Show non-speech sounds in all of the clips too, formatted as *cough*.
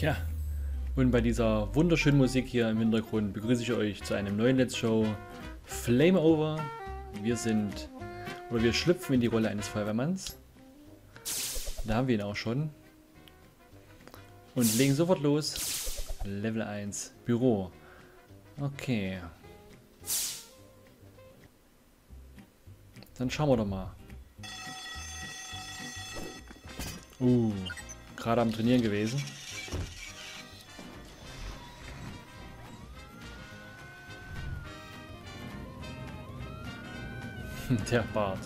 Ja, und bei dieser wunderschönen Musik hier im Hintergrund begrüße ich euch zu einem neuen Let's Show Flame Over. Wir sind, oder wir schlüpfen in die Rolle eines Feuerwehrmanns. Da haben wir ihn auch schon. Und legen sofort los. Level 1, Büro. Okay. Dann schauen wir doch mal. Uh, gerade am Trainieren gewesen. *laughs* Der Bart.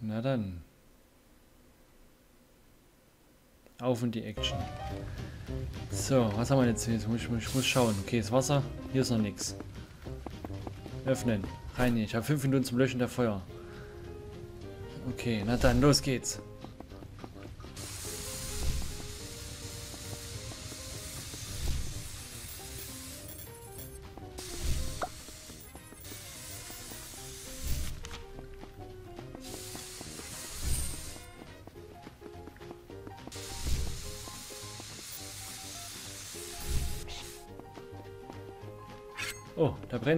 Na dann. Auf in die Action. So, was haben wir jetzt hier? Ich muss, ich muss schauen. Okay, das Wasser. Hier ist noch nichts. Öffnen. Rein. Ich habe fünf Minuten zum Löschen der Feuer. Okay, na dann, los geht's.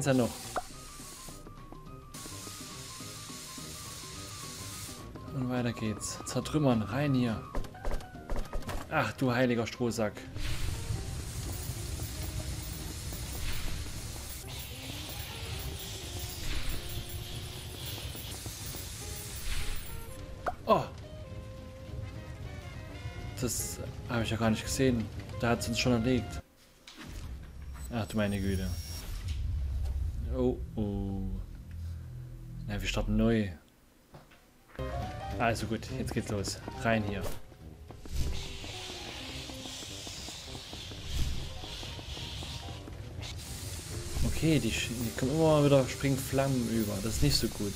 Ja noch. Und weiter geht's. Zertrümmern, rein hier. Ach, du heiliger Strohsack. Oh. Das habe ich ja gar nicht gesehen. Da hat es uns schon erlegt. Ach du meine Güte. Oh, oh. Na, wir starten neu. Also gut, jetzt geht's los. Rein hier. Okay, die, die kommen immer wieder, springen Flammen über. Das ist nicht so gut.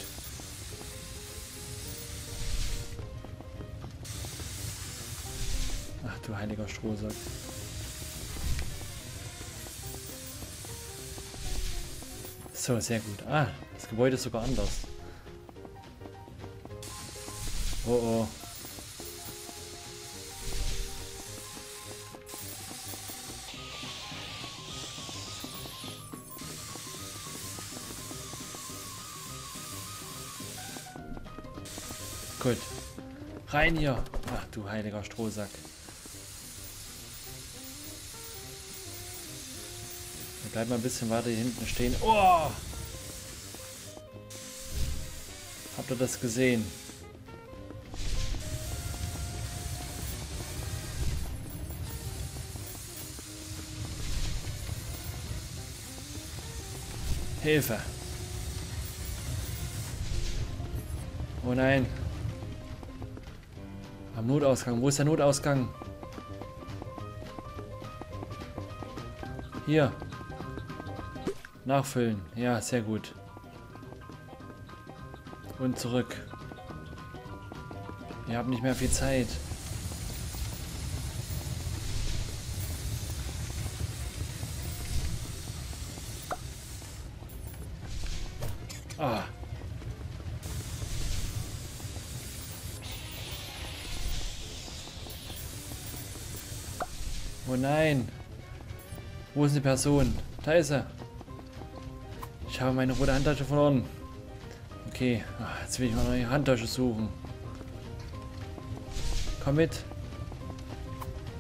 Ach du heiliger Strohsack. So, sehr gut. Ah, das Gebäude ist sogar anders. Oh oh. Gut. Rein hier. Ach du heiliger Strohsack. Bleib mal ein bisschen weiter hier hinten stehen. Oh! Habt ihr das gesehen? Hilfe! Oh nein! Am Notausgang. Wo ist der Notausgang? Hier. Nachfüllen. Ja, sehr gut. Und zurück. Wir haben nicht mehr viel Zeit. Ah. Oh nein. Wo ist die Person? Da ist er. Ich habe meine rote Handtasche verloren. Okay, Ach, jetzt will ich mal eine Handtasche suchen. Komm mit.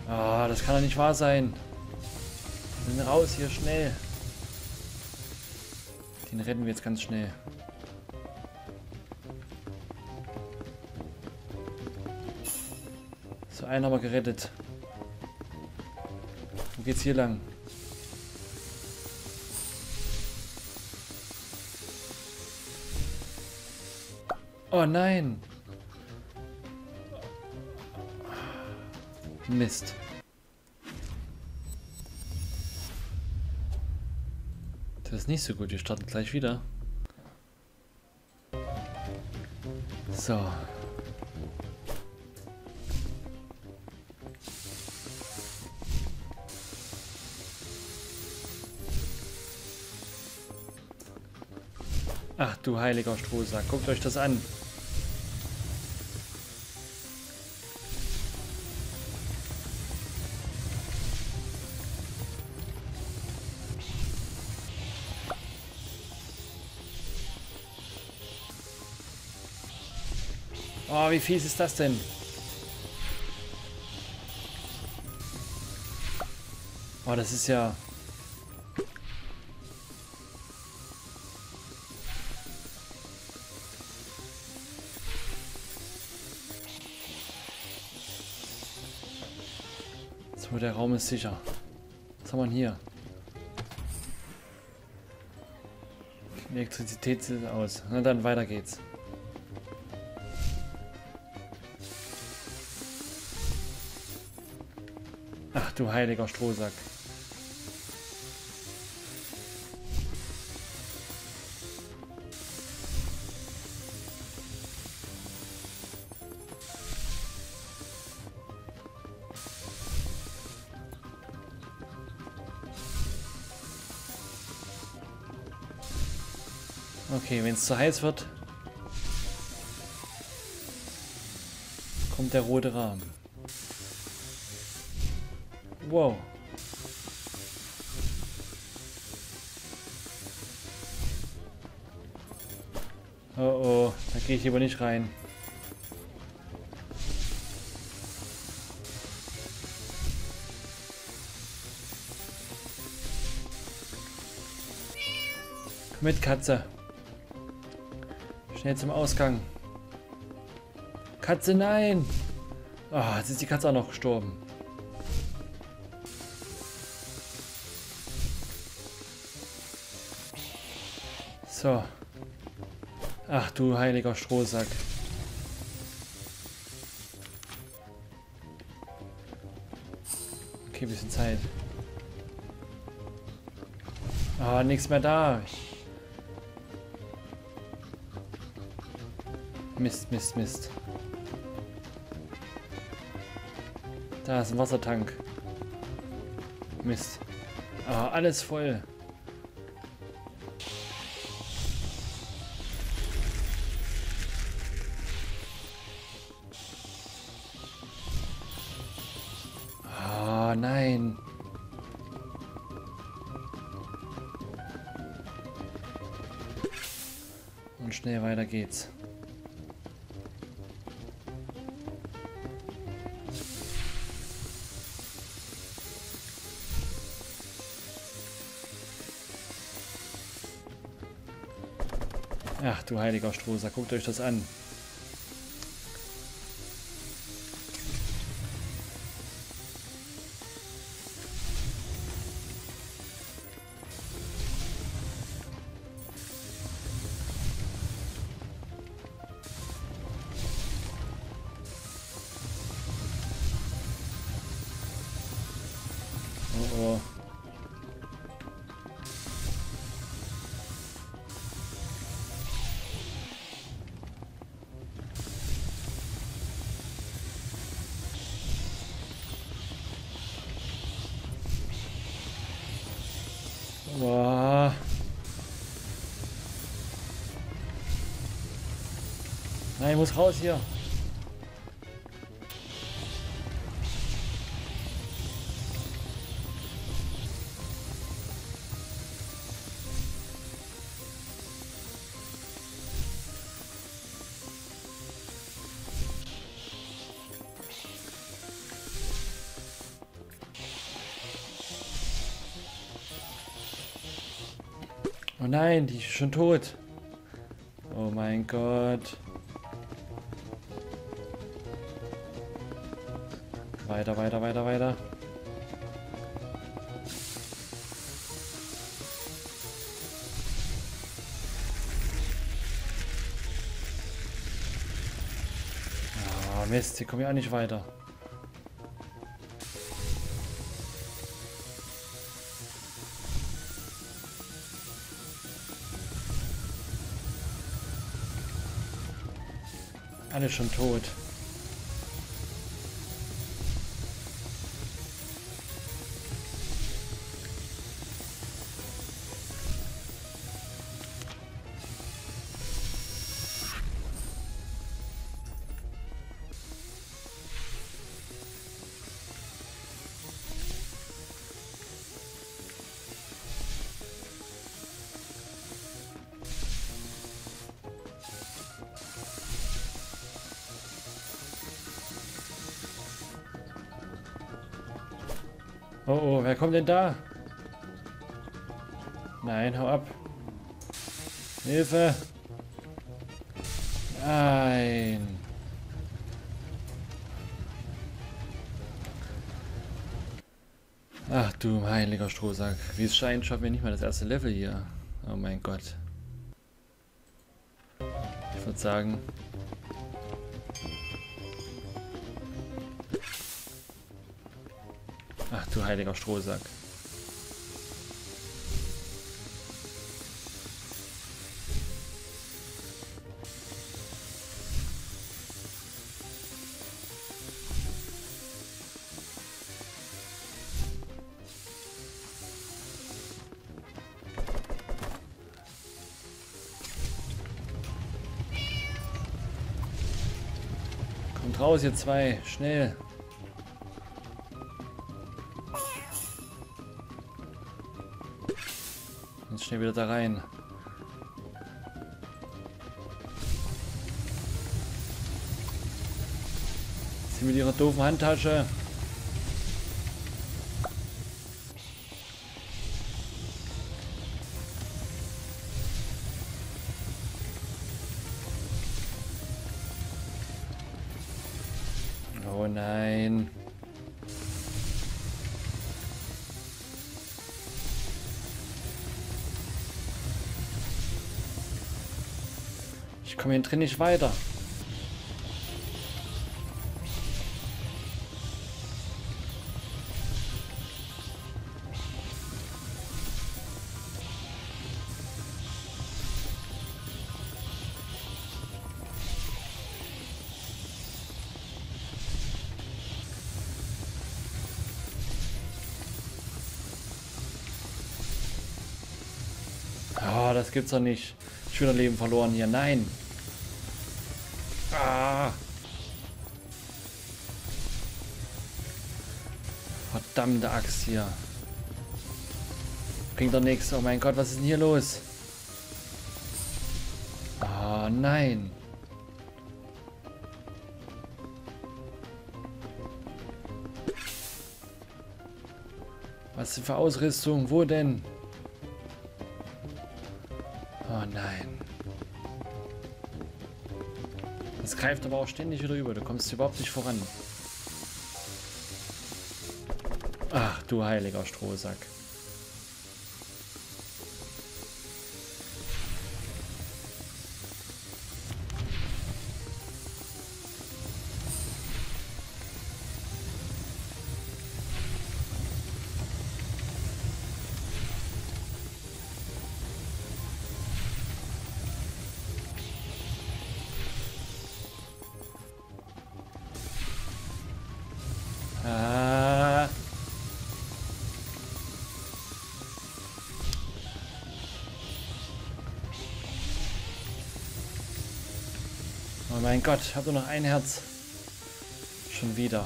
Ah, das kann doch nicht wahr sein. Wir sind raus hier, schnell. Den retten wir jetzt ganz schnell. So, einen haben wir gerettet. Wo geht's hier lang? Oh nein. Mist. Das ist nicht so gut. Wir starten gleich wieder. So. Ach du heiliger Strohsack, guckt euch das an. Wie fies ist das denn? Oh, das ist ja... So, der Raum ist sicher. Was haben wir hier? Elektrizität ist aus. Na dann, weiter geht's. Du heiliger Strohsack. Okay, wenn es zu heiß wird, kommt der rote Rahmen. Wow. Oh oh, da gehe ich lieber nicht rein. Komm mit, Katze. Schnell zum Ausgang. Katze, nein! Ah, oh, jetzt ist die Katze auch noch gestorben. So. Ach du heiliger Strohsack. Okay, bisschen Zeit. Ah, nichts mehr da. Mist, Mist, Mist. Da ist ein Wassertank. Mist. Ah, alles voll. Schnell weiter geht's. Ach du heiliger Strohsack, guckt euch das an. Nein, ich muss raus hier. Oh nein, die ist schon tot. Oh mein Gott. Weiter, weiter, weiter, weiter. Ah, Mist, hier kommen ja auch nicht weiter. Alle schon tot. Wer kommt denn da? Nein, hau ab. Hilfe! Nein! Ach du heiliger Strohsack. Wie es scheint, schaffen wir nicht mal das erste Level hier. Oh mein Gott. Ich würde sagen... du heiliger Strohsack. Kommt raus, ihr zwei. Schnell. Wieder da rein. Sie mit ihrer doofen Handtasche. Oh nein. Ich komme hier drin nicht weiter. Das gibt's doch nicht. Schöner Leben verloren hier. Nein. Verdammte Axt hier. Bringt doch nichts. Oh mein Gott, was ist denn hier los? Oh nein. Was für Ausrüstung? Wo denn? Oh nein. Das greift aber auch ständig wieder über. Du kommst überhaupt nicht voran. Ach, du heiliger Strohsack. Oh mein Gott, ich habe nur noch ein Herz. Schon wieder.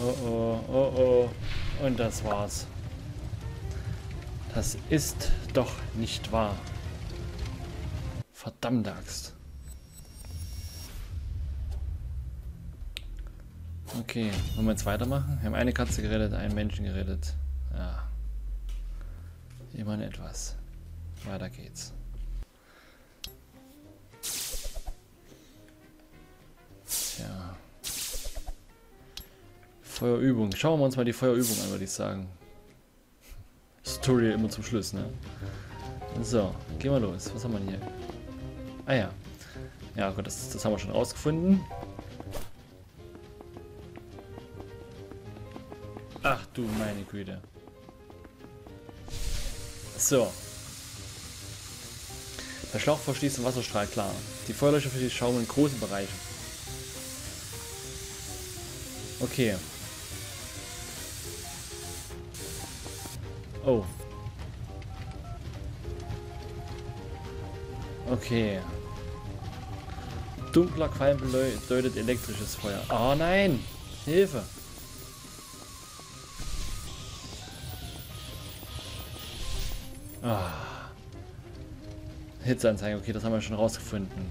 Oh oh, oh oh. Und das war's. Das ist doch nicht wahr. Verdammte Axt. Okay, wollen wir jetzt weitermachen? Wir haben eine Katze gerettet, einen Menschen gerettet. Ja. Immerhin etwas. Weiter geht's. Tja. Feuerübung. Schauen wir uns mal die Feuerübung an, würde ich sagen. Story immer zum Schluss, ne? So, gehen wir los. Was haben wir hier? Ah ja. Ja, gut, das, das haben wir schon rausgefunden. Ach du meine Güte. So. Der Schlauch verschließt den Wasserstrahl klar. Die Feuerlöscher für die Schaum in großen Bereichen. Okay. Oh. Okay. Dunkler Qualm bedeutet elektrisches Feuer. Oh nein! Hilfe! Hitzeanzeige, okay, das haben wir schon rausgefunden.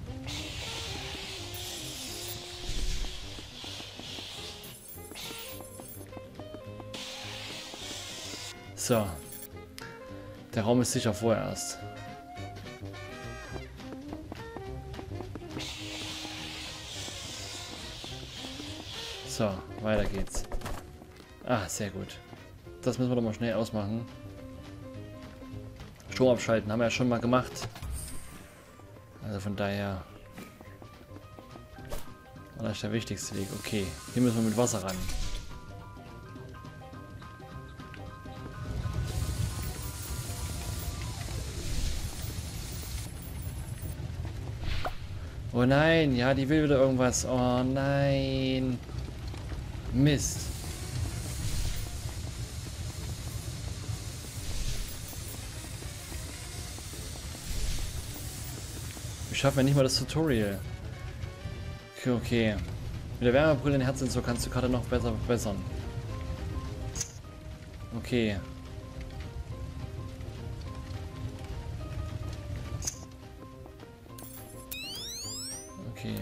So. Der Raum ist sicher vorerst. So, weiter geht's. Ah, sehr gut. Das müssen wir doch mal schnell ausmachen. Strom abschalten haben wir ja schon mal gemacht. Also von daher war das der wichtigste Weg. Okay, hier müssen wir mit Wasser ran. Oh nein, ja, die will wieder irgendwas. Oh nein. Mist. Ich schaffe mir nicht mal das Tutorial. Okay, okay. Mit der Wärmebrille in Herzen so kannst du Karte noch besser verbessern. Okay. Okay.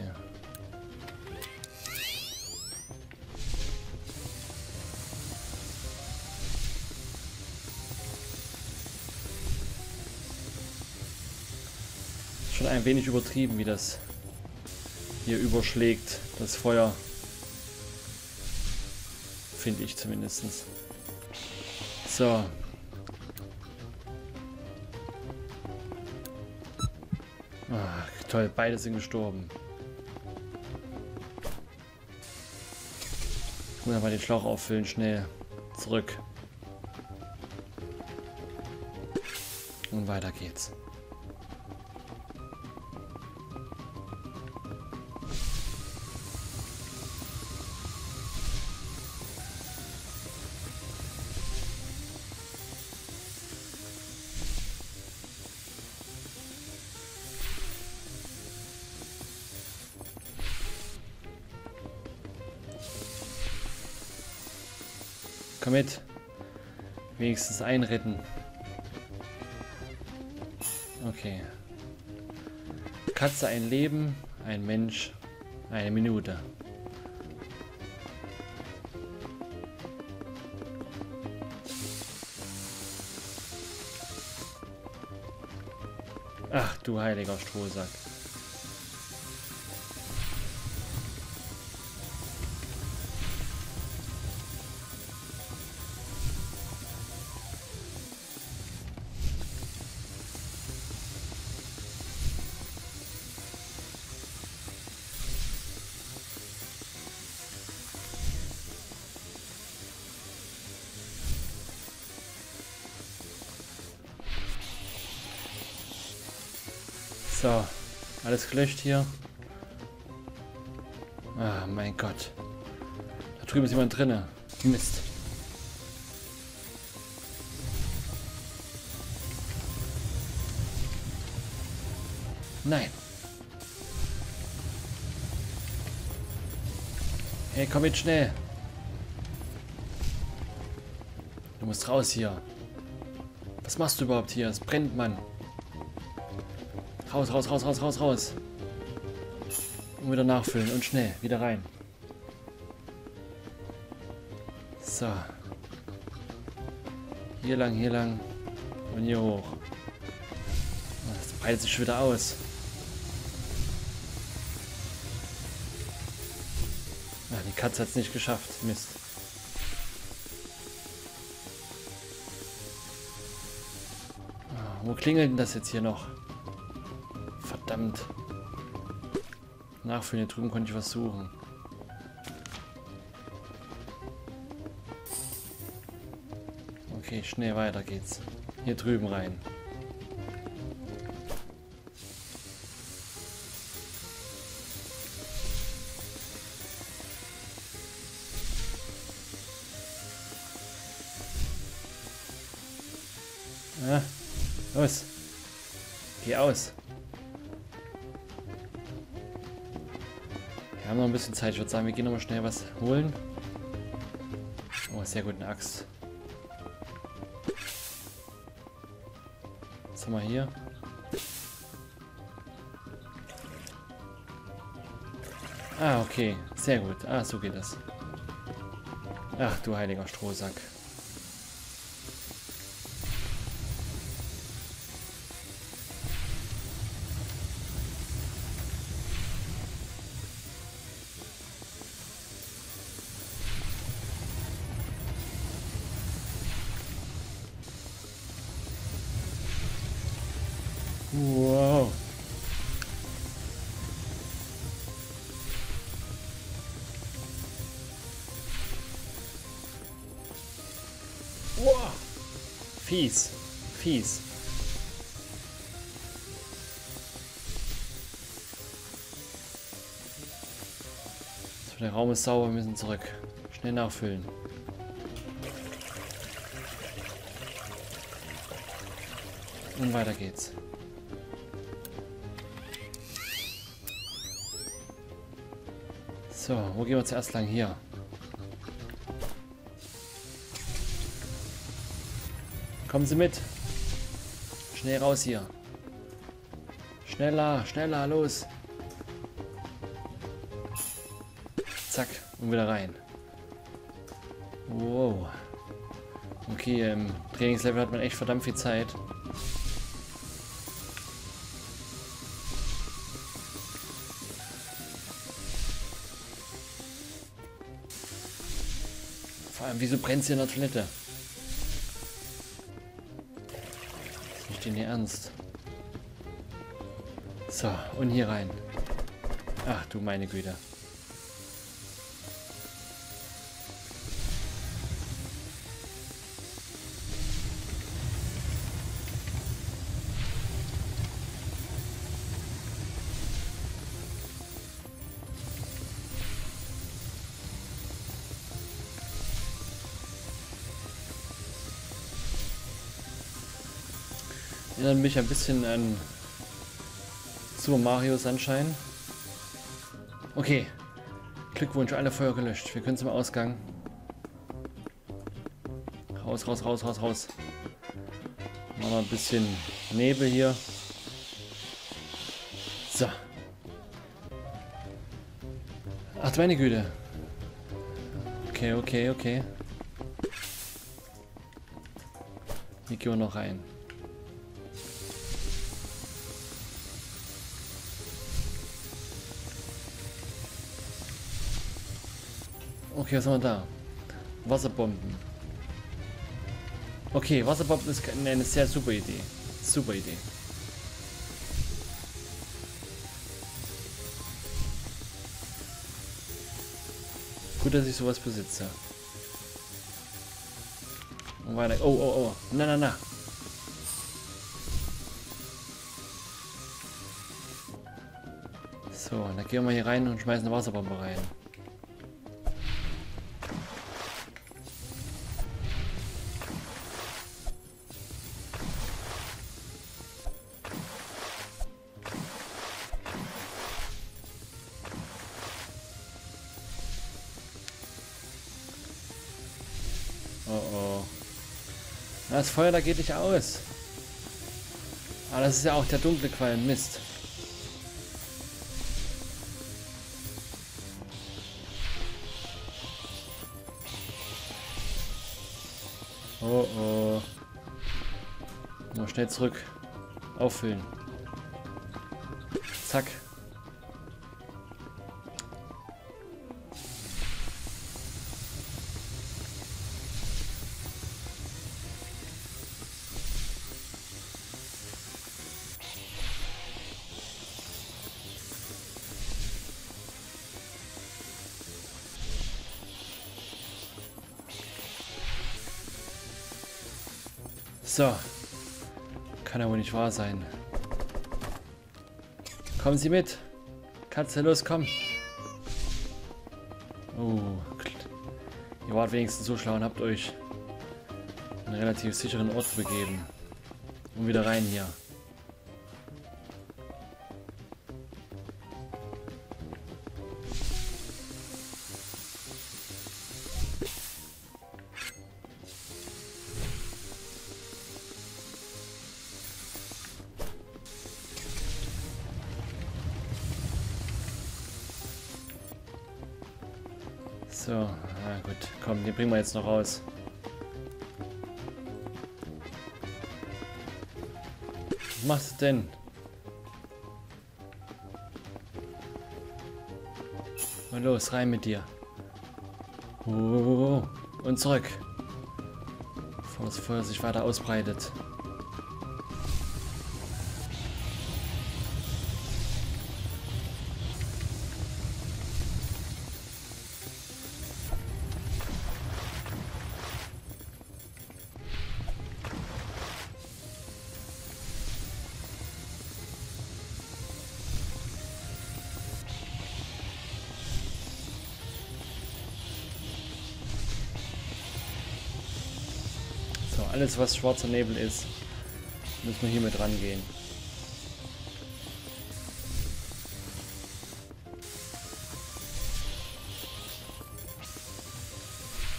Schon ein wenig übertrieben, wie das hier überschlägt, das Feuer. Finde ich zumindest. So. Ach, toll, beide sind gestorben. Gut, mal den Schlauch auffüllen, schnell. Zurück. Und weiter geht's. Komm mit. Wenigstens einretten. Okay. Katze ein Leben, ein Mensch eine Minute. Ach du heiliger Strohsack. Alles gelöscht hier. Ah, mein Gott. Da drüben ist jemand drinne. Mist. Nein. Hey, komm jetzt schnell. Du musst raus hier. Was machst du überhaupt hier? Es brennt, Mann. Raus, raus, raus, raus, raus, raus. Und wieder nachfüllen und schnell wieder rein. So. Hier lang, hier lang. Und hier hoch. Das breitet sich wieder aus. Ach, die Katze hat es nicht geschafft. Mist. Ah, wo klingelt denn das jetzt hier noch? Verdammt. Nachfüllen, hier drüben konnte ich was suchen. Okay, schnell weiter geht's. Hier drüben rein. Zeit. Ich würde sagen, wir gehen noch mal schnell was holen. Oh, sehr gut, eine Axt. Was haben wir hier? Ah, okay. Sehr gut. Ah, so geht das. Ach, du heiliger Strohsack. Fies. Fies. So, der Raum ist sauber, wir müssen zurück. Schnell nachfüllen. Und weiter geht's. So, wo gehen wir zuerst lang? Hier. Kommen Sie mit. Schnell raus hier. Schneller, schneller, los. Zack, und wieder rein. Wow. Okay, im Trainingslevel hat man echt verdammt viel Zeit. Vor allem, wieso brennt sie in der Toilette? In ihr Ernst. So, und hier rein. Ach du meine Güte. Mich ein bisschen an Super Mario Sunshine. Okay. Glückwunsch, alle Feuer gelöscht. Wir können zum Ausgang. Raus, raus, raus, raus, raus. Machen wir ein bisschen Nebel hier. So. Ach, meine Güte. Okay, okay, okay. Hier gehen wir noch rein. Okay, was haben wir da? Wasserbomben. Okay, Wasserbomben ist eine sehr super Idee. Super Idee. Gut, dass ich sowas besitze. Und weiter. Oh, oh, oh. Na, na, na. So, dann gehen wir hier rein und schmeißen eine Wasserbombe rein. Feuer da geht nicht aus. Aber das ist ja auch der dunkle Qualm. Mist. Oh oh. Mal schnell zurück. Auffüllen. Zack. So. Kann ja wohl nicht wahr sein. Kommen Sie mit. Katze, los, komm. Oh. Ihr wart wenigstens so schlau und habt euch einen relativ sicheren Ort begeben. Und wieder rein hier. Jetzt noch raus. Was machst du denn? Und los, rein mit dir. Oh, und zurück. Bevor das Feuer sich weiter ausbreitet. Alles was schwarzer Nebel ist, müssen wir hier mit rangehen.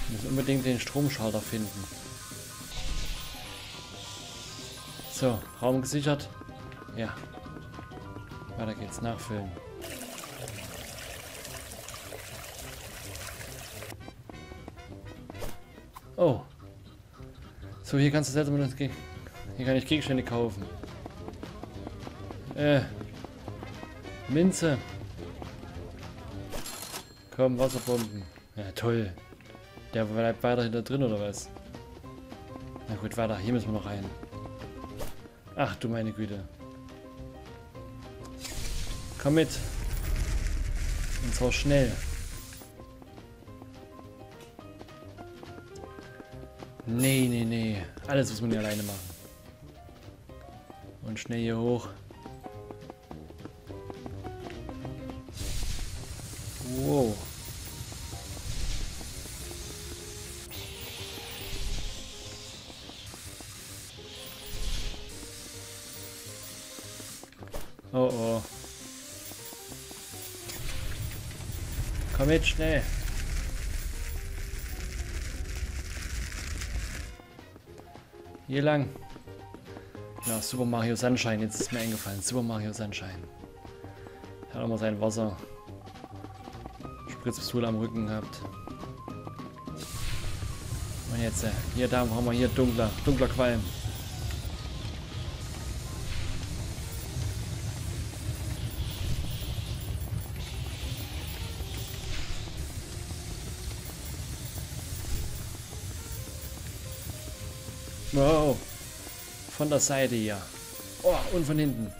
Wir müssen unbedingt den Stromschalter finden. So, Raum gesichert. Ja. Weiter geht's, nachfüllen. Oh. So, hier kannst du selber Ge Hier kann ich Gegenstände kaufen. Äh. Minze. Komm, Wasserbomben. Ja, toll. Der bleibt weiter hinter drin, oder was? Na gut, weiter. Hier müssen wir noch rein. Ach du meine Güte. Komm mit. Und zwar schnell. Nee, nee, nee. Alles muss man hier alleine machen. Und schnell hier hoch. Wow. Oh oh. Komm mit, schnell. Hier lang. Ja, Super Mario Sunshine, jetzt ist mir eingefallen. Super Mario Sunshine. Hat immer sein Wasser. Spritzpistole am Rücken gehabt. Und jetzt, äh, hier, da haben wir hier dunkler, dunkler Qualm. Der Seite hier. Oh, und von hinten.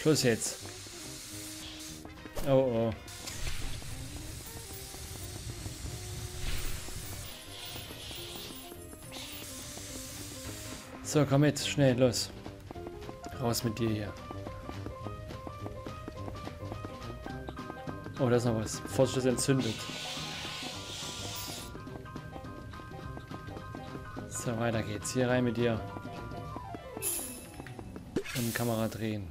Schluss jetzt. Oh, oh. So, komm mit, schnell, los. Raus mit dir hier. Oh, da ist noch was. Vorsicht, das entzündet. So, weiter geht's. Hier rein mit dir. Und Kamera drehen.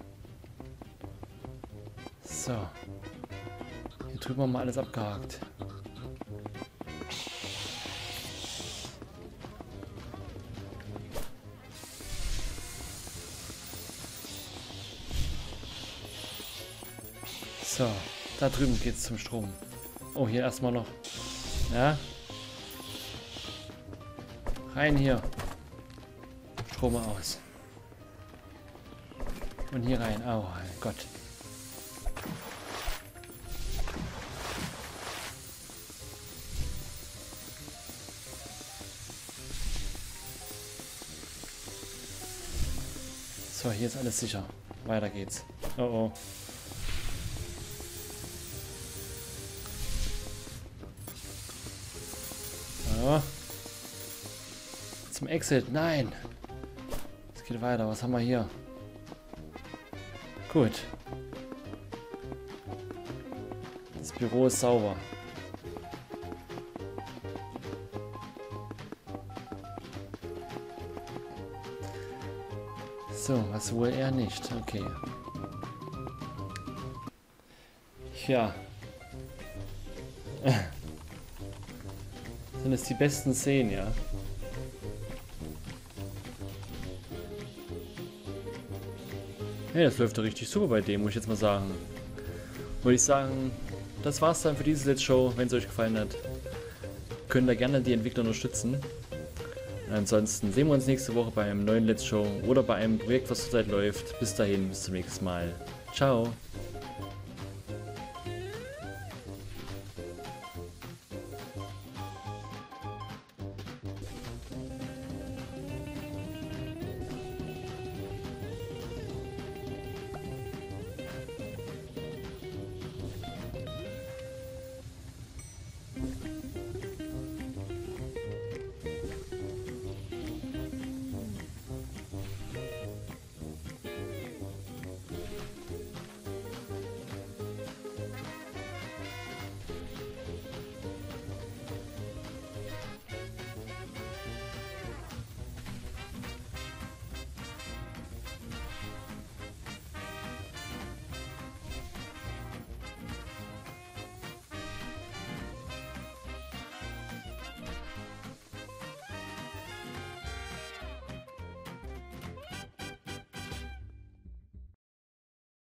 So. Hier drüben haben wir alles abgehakt. So, da drüben geht's zum Strom. Oh, hier erstmal noch. Ja, Rein hier. Strom aus. Und hier rein. Oh Gott. So, hier ist alles sicher. Weiter geht's. Oh oh. Oh zum Exit. Nein. Es geht weiter. Was haben wir hier? Gut. Das Büro ist sauber. So, was wohl er nicht. Okay. Ja. *laughs* Sind es die besten Szenen, ja? Hey, das läuft doch richtig super bei dem, muss ich jetzt mal sagen. Würde ich sagen, das war's dann für diese Let's Show. Wenn es euch gefallen hat, könnt ihr gerne die Entwickler unterstützen. Ansonsten sehen wir uns nächste Woche bei einem neuen Let's Show oder bei einem Projekt, was zurzeit läuft. Bis dahin, bis zum nächsten Mal. Ciao.